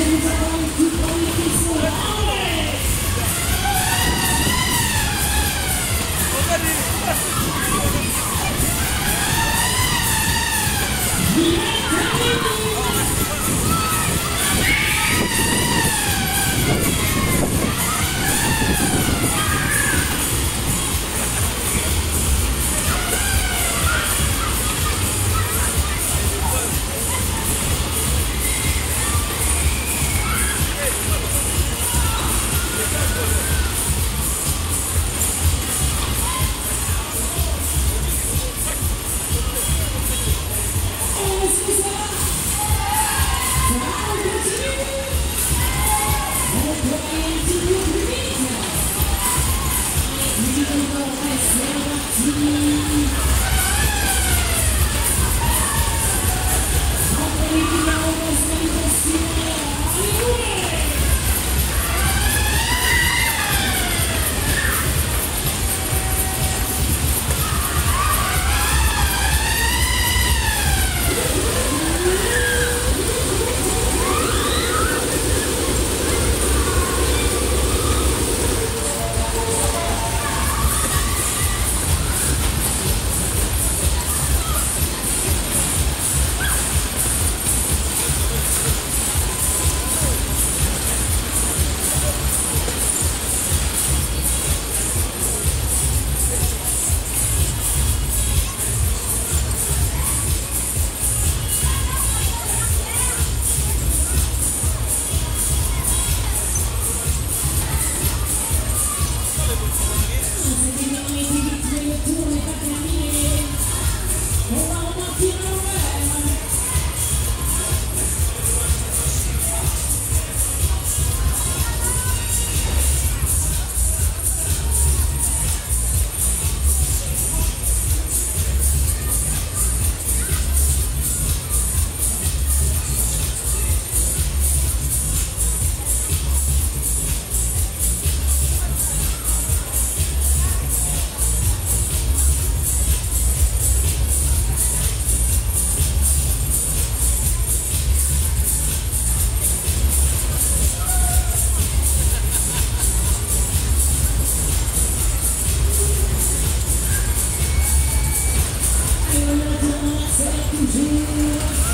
Cause Santos.